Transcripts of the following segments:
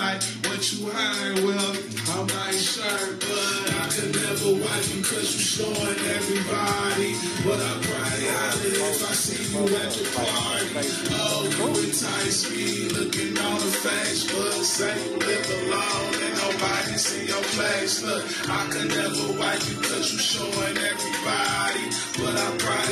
like what you heard. Well, I'm not sure, but I could never watch you cause you showing everybody. But I probably holler if I see you at the party. Oh, you entice me looking on the Facebook. Say you live alone and nobody see your face. Look, I could never watch you cause you showing everybody. But I probably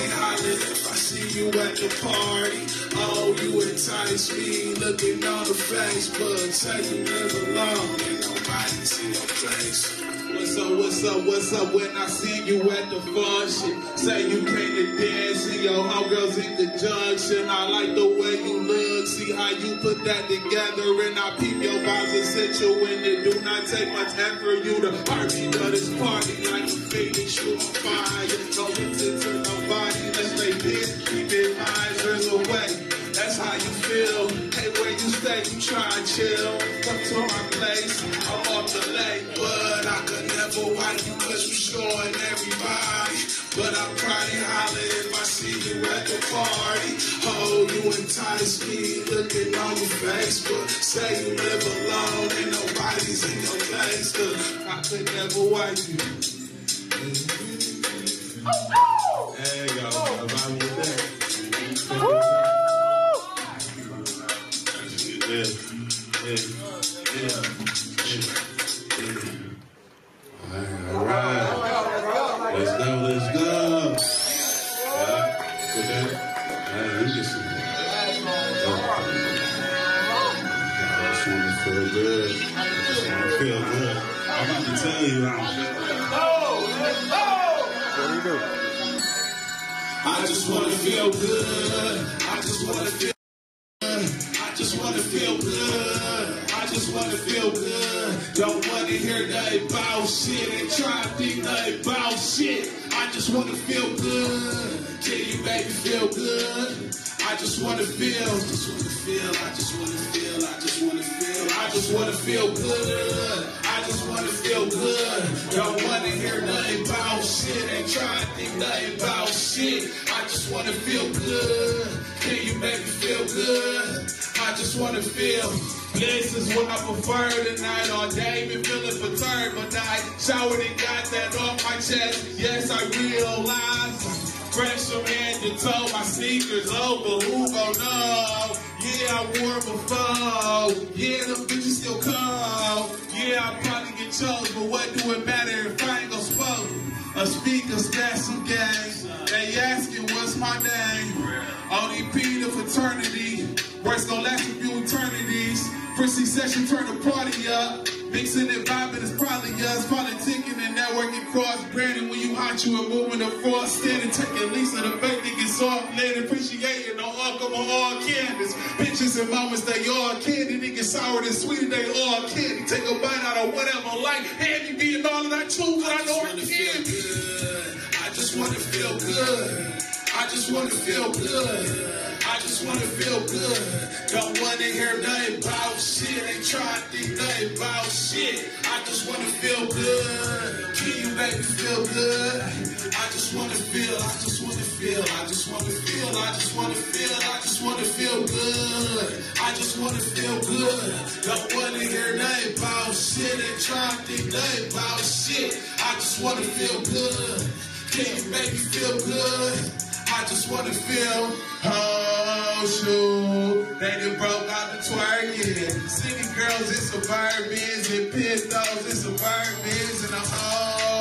you at the party. Oh, you entice me looking on the Facebook. Say you live alone and nobody see your face. What's up, what's up, what's up when I see you at the function? Say you came to dance and your homegirls in conjunction. I like the way you look, see how you put that together. And I peep your vibes essential when it do not take much effort. You the heartbeat of this party like a faded shoe on fire. No listen to nobody you try and chill. Come to my place, I'm off the lake, but I could never wipe you cause you showing everybody. But I probably holler if I see you at the party. Oh, you entice me looking on your Facebook. Say you live alone and nobody's in your place. Cause I could never wipe you. Let's go, let's go. Yeah, that. Man, we just. I just want to feel good. Want to feel good. I'm about to tell you, I'm. What do you do? I just wanna feel good. I just wanna feel good. I just wanna feel good. I just wanna feel good. Don't wanna hear nothing about shit and try to think nothing about shit. I just wanna feel good. Can you make me feel good. I just wanna feel, just wanna feel, I just wanna feel, I just wanna feel, I just wanna feel good. I just wanna feel good. Don't wanna hear nothing about shit and try to think nothing about shit. I just wanna feel good. Can you make me feel good? I just wanna feel. This is what I prefer tonight. All day been feeling perturbed, but I showered and got that off my chest. Yes, I realize. Fresh from head to toe, my sneakers over. Who gon' know? Yeah, I wore before. Yeah, them bitches still come. Yeah, I probably get chose, but what do it matter if I ain't gon' spoke? A speaker smash some gangs. They asking what's my name. Only P the fraternity. Works gon' last a few eternities. First session turn the party up. Mixing and vibing is probably us. Politicking and networking cross branding when you hot, you are moving the frost. Standing, taking lease of the fake niggas soft. Let appreciating the all come on all canvas. Pictures and moments, they all candy. Niggas sour and sweet, they all candy. Take a bite out of whatever life. Hand me being all of that too, but I know I can. I just wanna feel good. I just wanna feel good. I just wanna feel good. Don't wanna hear nothing about shit. Ain't try to think nothing about shit. I just wanna feel good. Can you make me feel good? I just wanna feel, I just wanna feel, I just wanna feel, I just wanna feel, I just wanna feel good. I just wanna feel good. Don't wanna hear nothing about shit. Ain't try to think nothing about shit. I just wanna feel good. Can you make me feel good? I just wanna feel, oh shoot, they done broke out the twerking. City girls in suburbans and pistols in suburbans in the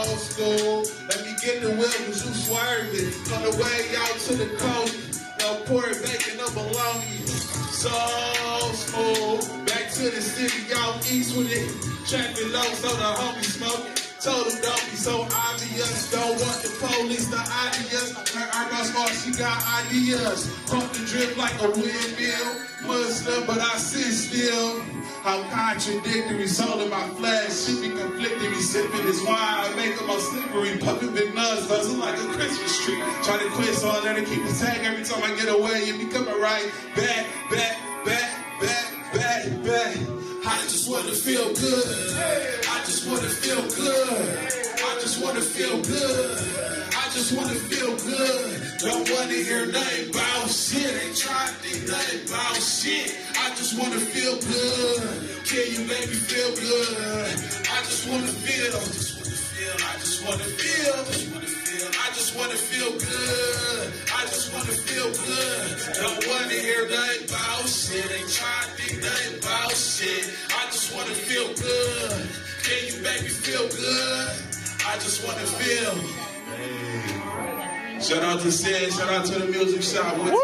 old school. Let me get the wheel cause you swerving. On the way out to the coast, no pork, bacon, no bologna. So smooth. Back to the city out east with it. Traffic low, so the homies smoking. Told them don't be so obvious. Don't want the police to obvious. Her eyebrows smart, she got ideas. Pump the drip like a windmill. Muslim, but I sit still. I'm contradictory, soul in my flesh. She be conflicting sipping this wine. I make them all slippery. Puffing big nuts, buzzing like a Christmas tree. Try to quit, so I let her keep the tag every time I get away. You be coming right back, back, back, wanna feel good. I just wanna feel good. I just wanna feel good. I just wanna feel good. Don't wanna hear nothing about shit. Ain't trying to think nothing about shit. I just wanna feel good. Can you make me feel good? I just wanna feel. I Just wanna feel. I just wanna feel. I just wanna feel good. I just wanna feel good. Don't wanna hear nothing about shit. Ain't trying to think nothing about shit. I just wanna feel good. Can you make me feel good? I just wanna feel. Hey. Shout out to Sid. Shout out to the music shop. One time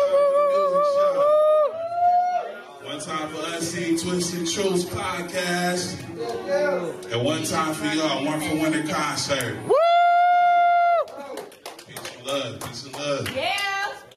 music shop. One time for Twisted Truths podcast. And one time for y'all. One for winter concert. Peace and love. Peace and love. Yeah.